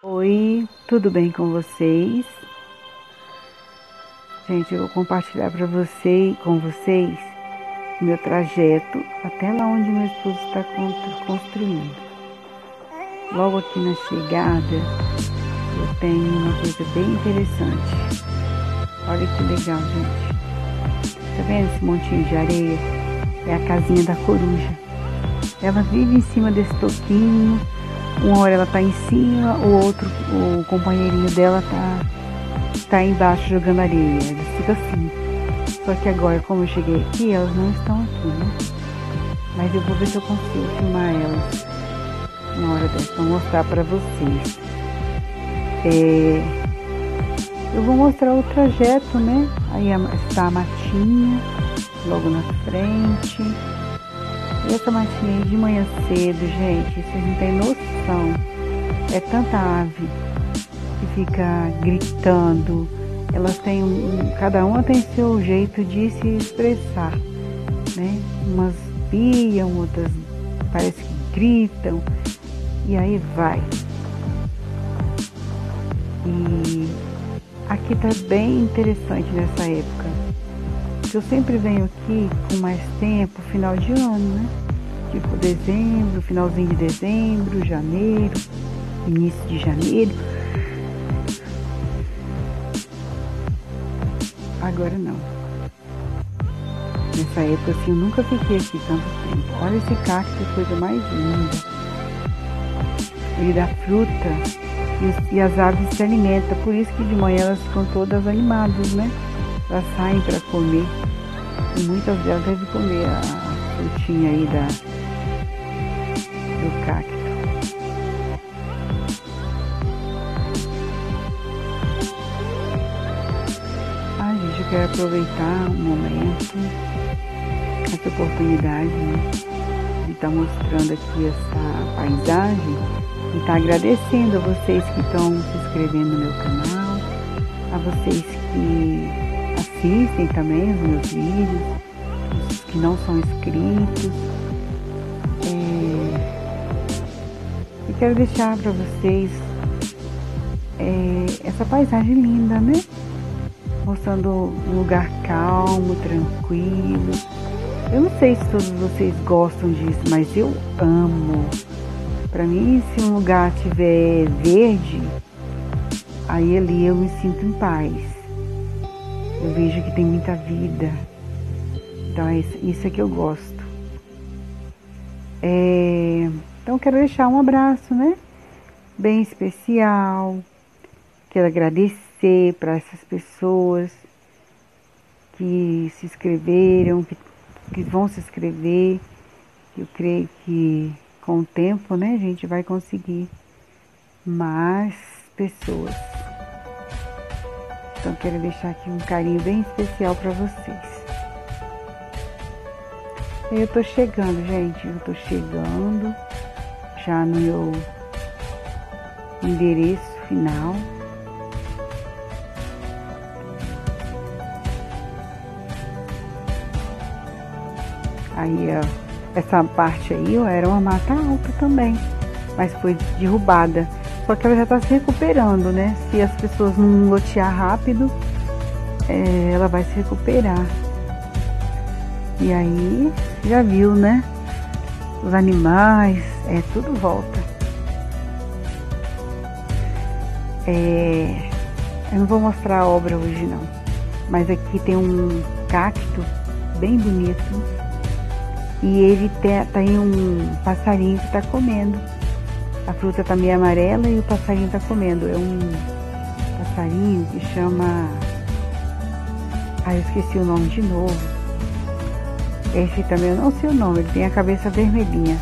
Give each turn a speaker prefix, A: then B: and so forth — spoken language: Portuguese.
A: Oi, tudo bem com vocês? Gente, eu vou compartilhar para você, com vocês meu trajeto até lá onde meu esposo está construindo. Logo aqui na chegada, eu tenho uma coisa bem interessante. Olha que legal, gente. Tá vendo esse montinho de areia? É a casinha da coruja. Ela vive em cima desse toquinho uma hora ela tá em cima, o outro, o companheirinho dela tá, tá embaixo jogando areia. Eles ficam assim. Só que agora, como eu cheguei aqui, elas não estão aqui, né? Mas eu vou ver se eu consigo filmar elas na hora dessa pra mostrar pra vocês. É, eu vou mostrar o trajeto, né? Aí está a matinha logo na frente. Essa matinha de manhã cedo, gente, vocês não têm noção. É tanta ave que fica gritando. Elas têm, cada uma tem seu jeito de se expressar, né? Umas piam, outras parece que gritam. E aí vai. E aqui tá bem interessante nessa época eu sempre venho aqui com mais tempo, final de ano, né? Tipo dezembro, finalzinho de dezembro, janeiro, início de janeiro. Agora não. Nessa época assim, eu nunca fiquei aqui tanto tempo. Olha esse cacto, coisa mais linda. Ele dá fruta e, e as aves se alimentam. Por isso que de manhã elas ficam todas animadas, né? Elas saem para comer. E muitas delas devem comer a frutinha aí da, quero aproveitar um momento, essa oportunidade, né, de estar tá mostrando aqui essa paisagem e estar tá agradecendo a vocês que estão se inscrevendo no meu canal, a vocês que assistem também os meus vídeos, os que não são inscritos. É, e quero deixar para vocês é, essa paisagem linda, né? Mostrando um lugar calmo, tranquilo. Eu não sei se todos vocês gostam disso, mas eu amo. Para mim, se um lugar tiver verde, aí ali eu me sinto em paz. Eu vejo que tem muita vida. Então é isso é que eu gosto. É, então quero deixar um abraço, né? Bem especial. Quero agradecer para essas pessoas que se inscreveram, que, que vão se inscrever. Eu creio que com o tempo, né, a gente vai conseguir mais pessoas. Então quero deixar aqui um carinho bem especial para vocês. Eu tô chegando, gente, eu tô chegando já no meu endereço final. Aí, essa parte aí era uma mata alta também, mas foi derrubada. Só que ela já está se recuperando, né? Se as pessoas não lotear rápido, é, ela vai se recuperar. E aí, já viu, né? Os animais, é, tudo volta. É, eu não vou mostrar a obra hoje não, mas aqui tem um cacto bem bonito e ele tem, tem um passarinho que está comendo. A fruta tá meio amarela e o passarinho tá comendo. É um passarinho que chama. Ah, eu esqueci o nome de novo. Esse também eu não sei o nome, ele tem a cabeça vermelhinha.